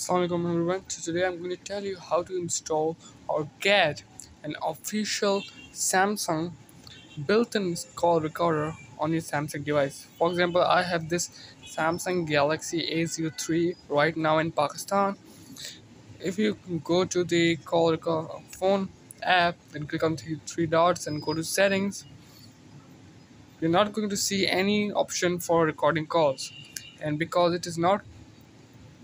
Assalamualaikum everyone. So today I'm going to tell you how to install or get an official Samsung built-in call recorder on your Samsung device. For example, I have this Samsung Galaxy A03 right now in Pakistan. If you go to the call recorder phone app, then click on the three dots and go to settings. You're not going to see any option for recording calls. And because it is not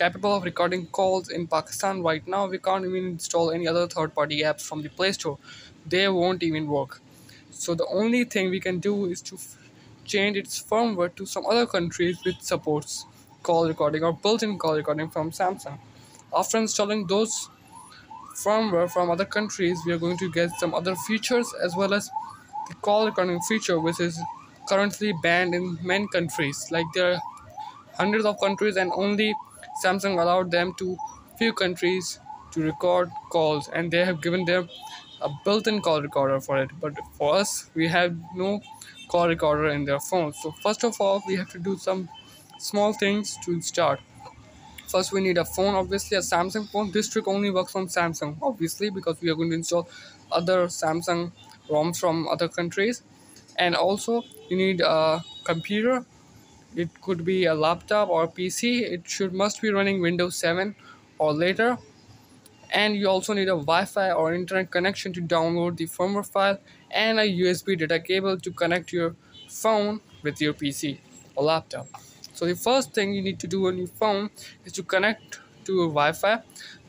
capable of recording calls in Pakistan right now, we can't even install any other third-party apps from the Play Store. They won't even work. So the only thing we can do is to change its firmware to some other countries which supports call recording or built-in call recording from Samsung. After installing those firmware from other countries, we are going to get some other features as well as the call recording feature which is currently banned in many countries. Like there are hundreds of countries and only Samsung allowed them to few countries to record calls and they have given them a built-in call recorder for it. But for us we have no call recorder in their phone so first of all we have to do some small things to start. First we need a phone. Obviously a samsung phone this trick only works on samsung obviously because we are going to install other samsung roms from other countries. And also you need a computer it could be a laptop or PC it should must be running Windows 7 or later. And you also need a Wi-Fi or internet connection to download the firmware file and a USB data cable to connect your phone with your PC or laptop. So the first thing you need to do on your phone is to connect to your Wi-Fi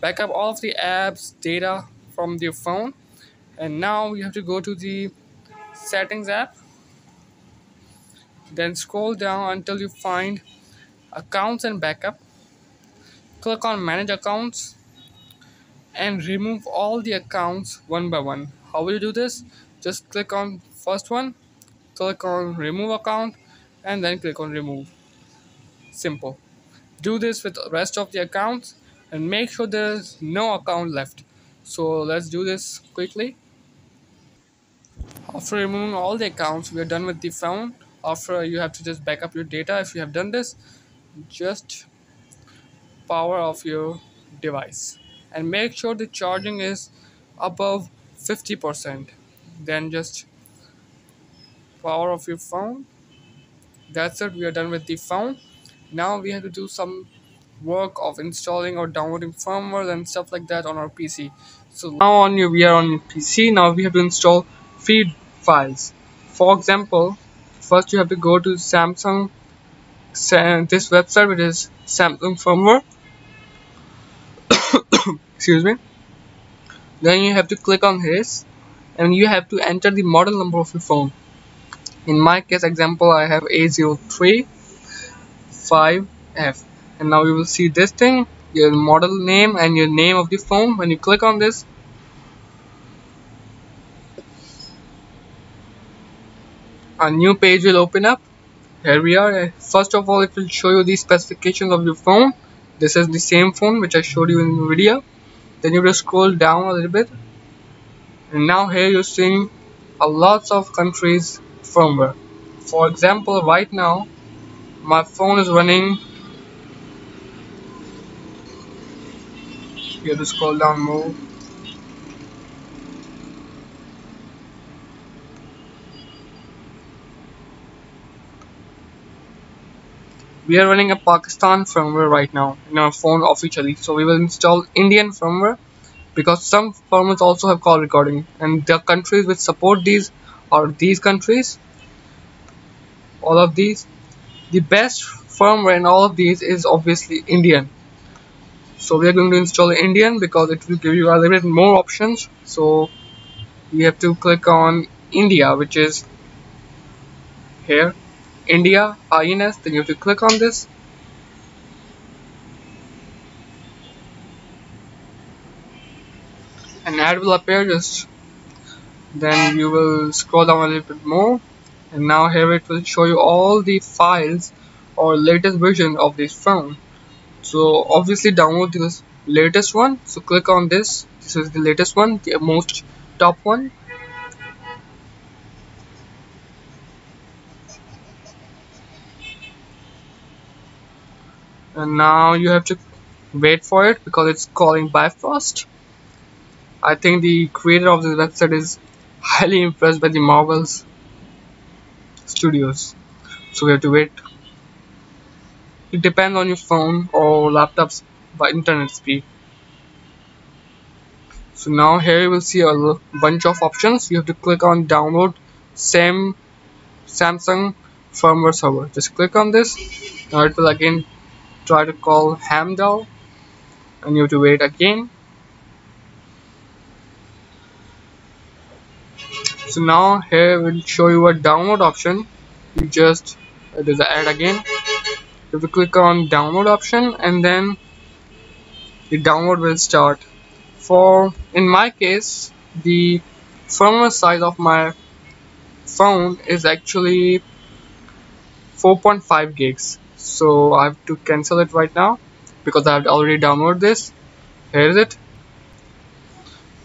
back up all of the apps data from your phone. And now you have to go to the settings app then scroll down until you find accounts and backup. Click on manage accounts and remove all the accounts one by one. How will you do this? Just click on first one click on remove account and then click on remove. Simple. Do this with the rest of the accounts and make sure there's no account left. So let's do this quickly. After removing all the accounts we are done with the phone after you have to just back up your data if you have done this just power off your device. And make sure the charging is above 50% then just power off your phone. That's it we are done with the phone. Now we have to do some work of installing or downloading firmware and stuff like that on our PC so now on your we are on your PC now we have to install feed files. For example first you have to go to Samsung this website which is Samsung firmware. Excuse me. Then you have to click on this and you have to enter the model number of your phone. In my case example I have A03 5F and now you will see this thing your model name and your name of the phone. When you click on this a new page will open up. Here we are. First of all it will show you the specifications of your phone. This is the same phone which I showed you in the video. Then you will scroll down a little bit. And now here you're seeing a lots of countries firmware. For example right now my phone is running. You have to scroll down more we are running a Pakistan firmware right now in our phone officially so we will install Indian firmware because some firmwares also have call recording. And the countries which support these are these countries. All of these. The best firmware in all of these is obviously Indian. So we are going to install Indian because it will give you a little bit more options. So you have to click on India which is here India INS then you have to click on this. An ad will appear just then you will scroll down a little bit more. And now here it will show you all the files or latest version of this phone. So obviously download this latest one. So click on this. This is the latest one the most top one and now you have to wait for it because it's calling Bifrost. I think the creator of this website is highly impressed by the Marvels studios. So we have to wait. It depends on your phone or laptop's by internet speed. So now here you will see a bunch of options. You have to click on download same Samsung firmware server. Just click on this. Now it will again try to call Heimdall and you have to wait again. So now here will show you a download option. You just uh, there's an ad again. You have to click on download option and then the download will start. For in my case the firmware size of my phone is actually 4.5 gigs so I have to cancel it right now because I have already downloaded this. Here is it.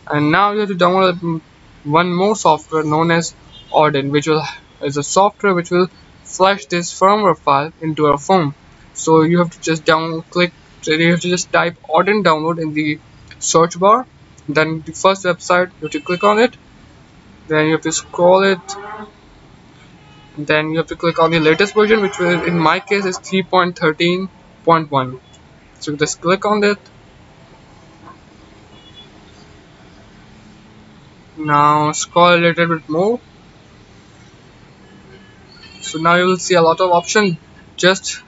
And now you have to download one more software known as Odin which will is a software which will flash this firmware file into our phone. So you have to just down click you have to just type Odin download in the search bar then the first website you have to click on it. Then you have to scroll it then you have to click on the latest version which will in my case is 3.13.1 so just click on it. Now scroll a little bit more. So now you will see a lot of options just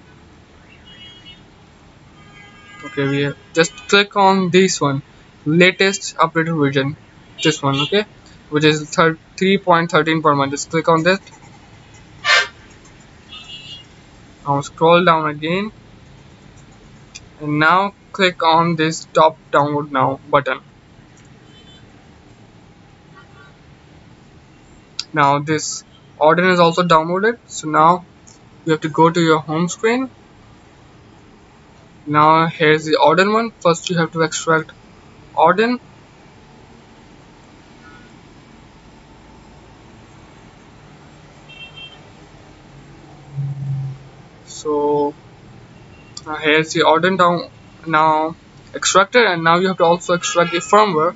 okay we just click on this one. Latest updated version. This one okay? Which is 3.13 per just click on that now scroll down again. And now click on this top download now button. Now this Odin is also downloaded. So now you have to go to your home screen. Now here's the Odin one. First you have to extract Odin so uh, here's the Odin down now extracted and now you have to also extract the firmware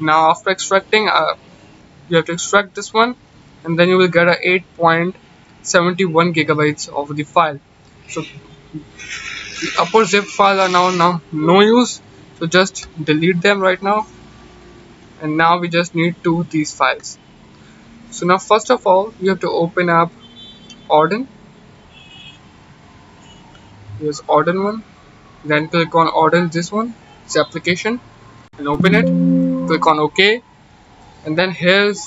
now after extracting uh, you have to extract this one and then you will get a 8.71 gigabytes of the file. So the upper zip file are now now no use. So just delete them right now. And now we just need two these files. So now first of all you have to open up Odin here's Odin one. Then click on Odin this one this application and open it click on OK and then here's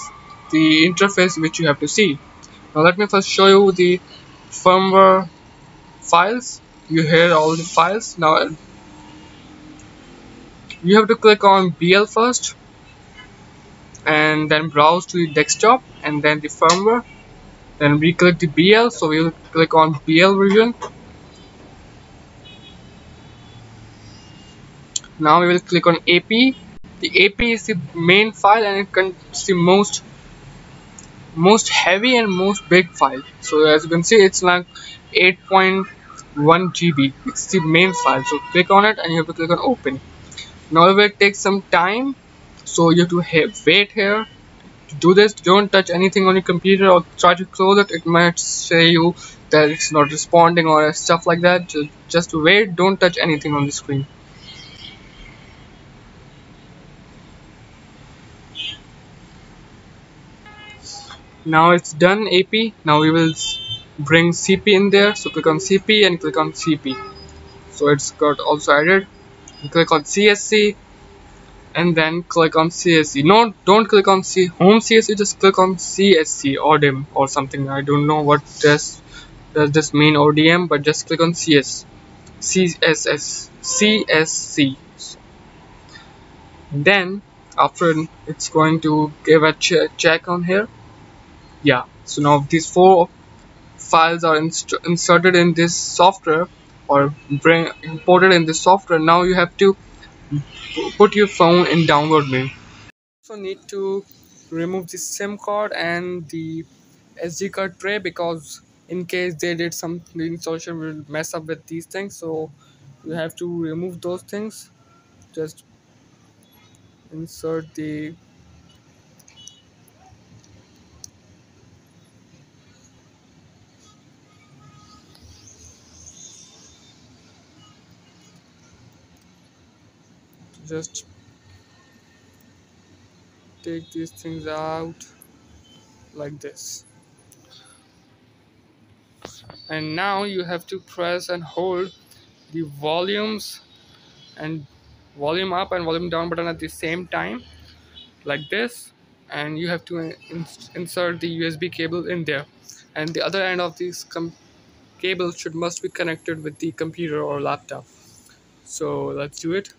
the interface which you have to see. Now let me first show you the firmware files. You hear all the files. Now you have to click on BL first and then browse to the desktop and then the firmware. Then we click the BL so we'll click on BL version now we will click on AP the AP is the main file and it contains the most most heavy and most big file. So as you can see it's like 8.1 GB it's the main file. So click on it and you have to click on open. Now it will take some time. So you have to wait here. To do this don't touch anything on your computer or try to close it. It might say you that it's not responding or stuff like that. Just, just wait. Don't touch anything on the screen now it's done AP now we will bring CP in there. So click on CP and click on CP so it's got also added. Click on CSC and then click on CSC no don't click on C home CSC just click on CSC ODIM or something. I don't know what does does this mean ODM but just click on CS CSS CSC. Then after it's going to give a ch check on here. Yeah. So now these four files are inst inserted in this software or bring imported in this software. Now you have to put your phone in download mode. Also need to remove the SIM card and the SD card tray because in case they did some the installation will mess up with these things so you have to remove those things just insert the just take these things out like this. And now you have to press and hold the volumes and volume up and volume down button at the same time like this. And you have to ins insert the USB cable in there. And the other end of this cable should must be connected with the computer or laptop. So let's do it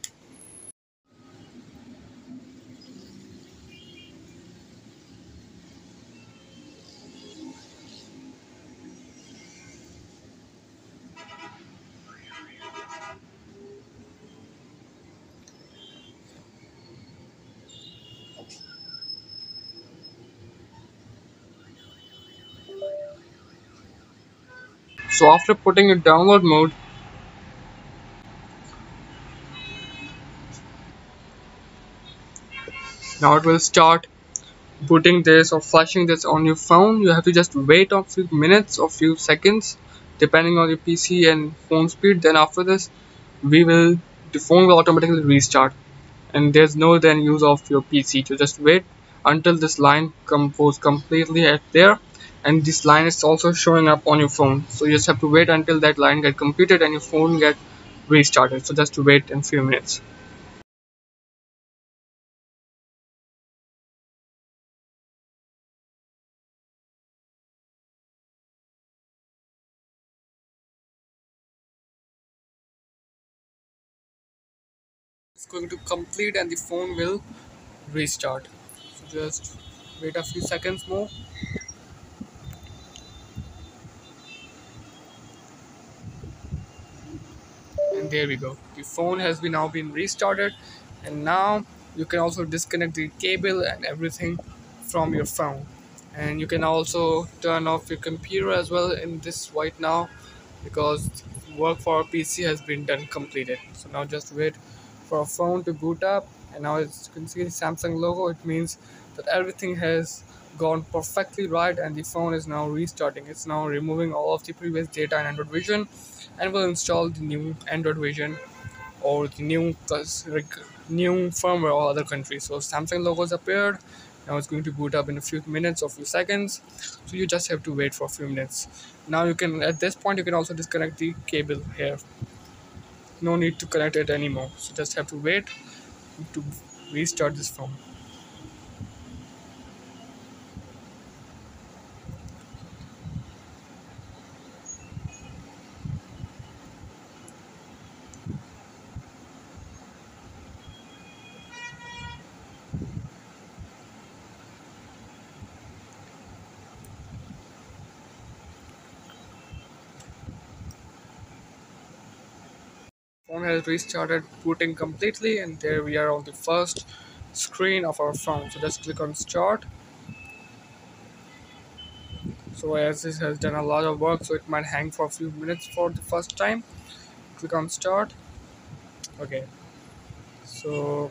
so after putting in download mode now it will start putting this or flashing this on your phone. You have to just wait a few minutes or few seconds depending on your PC and phone speed. Then after this we will the phone will automatically restart. And there's no then use of your PC to just wait until this line goes completely at there and this line is also showing up on your phone. So you just have to wait until that line get completed and your phone get restarted. So just wait in few minutes. It's going to complete and the phone will restart. So just wait a few seconds more there we go. The phone has been now been restarted and now you can also disconnect the cable and everything from your phone. And you can also turn off your computer as well in this right now because work for PC has been done completed. So now just wait for a phone to boot up and now as you can see the Samsung logo. It means that everything has gone perfectly right and the phone is now restarting. It's now removing all of the previous data in Android Vision and will install the new Android Vision or the new new firmware or other countries. So Samsung logos appeared. Now it's going to boot up in a few minutes or few seconds. So you just have to wait for a few minutes. Now you can at this point you can also disconnect the cable here. No need to connect it anymore. So just have to wait to restart this phone phone has restarted booting completely and there we are on the first screen of our phone. So just click on start. So as this has done a lot of work so it might hang for a few minutes for the first time. Click on start. Okay. So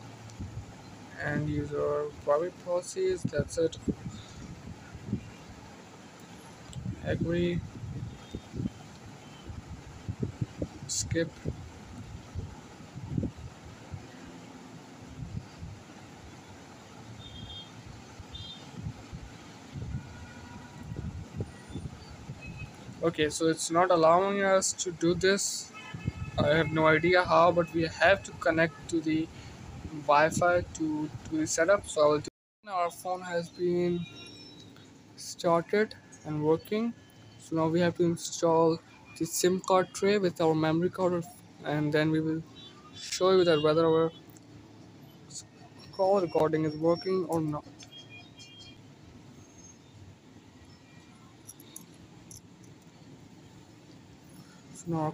end user private policies that's it. Agree. Skip okay so it's not allowing us to do this. I have no idea how but we have to connect to the Wi-Fi to, to the setup. So I will do our phone has been started and working. So now we have to install the SIM card tray with our memory card and then we will show you that whether our call recording is working or not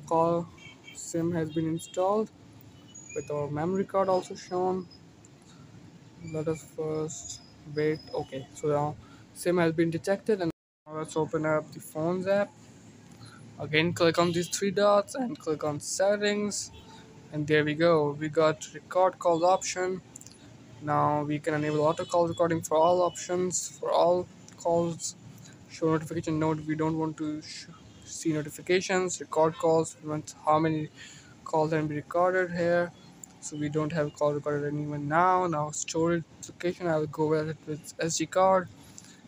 call sim has been installed with our memory card also shown. Let us first wait. Okay so now sim has been detected and let's open up the phones app. Again click on these three dots and click on settings. And there we go. We got record calls option. Now we can enable auto call recording for all options for all calls. Show notification note. We don't want to see notifications record calls how many calls can be recorded here. So we don't have call recorded anyone now. Now storage location i will go with it with sd card.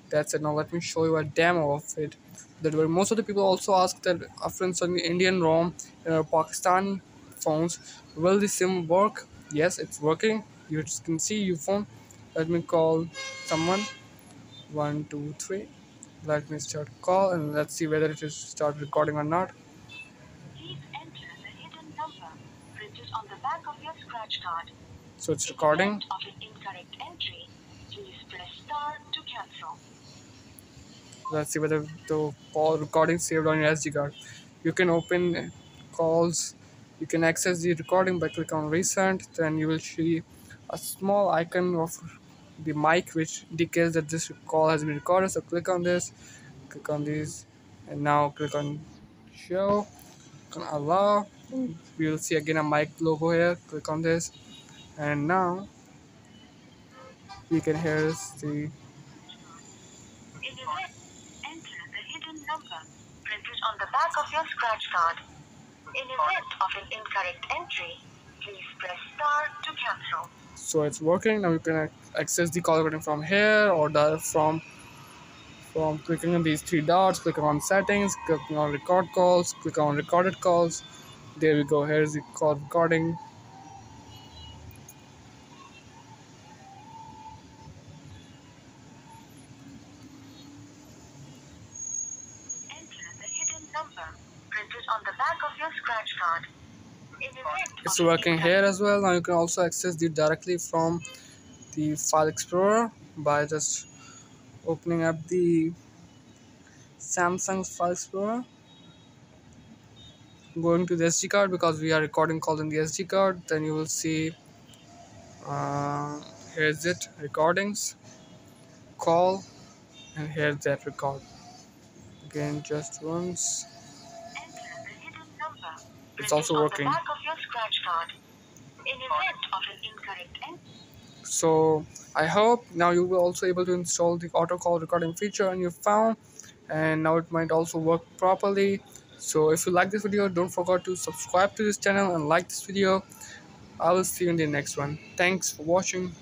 That's it. Now let me show you a demo of it. That where most of the people also ask that after installing indian rom in our pakistani phones. Will the sim work? Yes it's working. You can see your phone. Let me call someone. One two three let me start call and let's see whether it is start recording or not on the back of your scratch card. So it's recording. Of an incorrect entry, please press star to cancel. Let's see whether the call recording saved on your SD card. You can open calls. You can access the recording by clicking on recent. Then you will see a small icon of the mic which indicates that this call has been recorded. So click on this, click on this, and now click on show, click on allow. We will see again a mic logo here. Click on this. And now we can hear the enter the hidden number printed on the back of your scratch card. In event of an incorrect entry please press star to cancel. So it's working. Now you can access the call recording from here or the from from clicking on these three dots clicking on settings clicking on record calls click on recorded calls. There we go. Here's the call recording. It's working here as well. Now you can also access it directly from the file explorer by just opening up the Samsung file explorer. Going to the SD card because we are recording calls in the SD card then you will see uh, here's it recordings call and here's that record. Again just once. It's also working so I hope now you will also able to install the auto call recording feature on your phone and now it might also work properly. So if you like this video don't forget to subscribe to this channel and like this video. I will see you in the next one. Thanks for watching